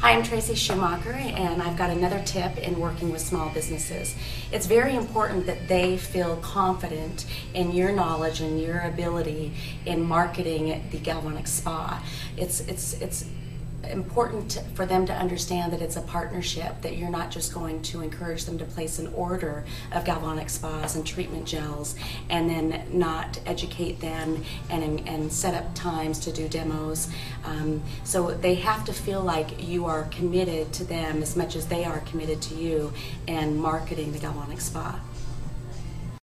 Hi, I'm Tracy Schumacher, and I've got another tip in working with small businesses. It's very important that they feel confident in your knowledge and your ability in marketing the Galvanic Spa. It's it's it's important for them to understand that it's a partnership, that you're not just going to encourage them to place an order of galvanic spas and treatment gels and then not educate them and, and set up times to do demos. Um, so they have to feel like you are committed to them as much as they are committed to you and marketing the galvanic spa.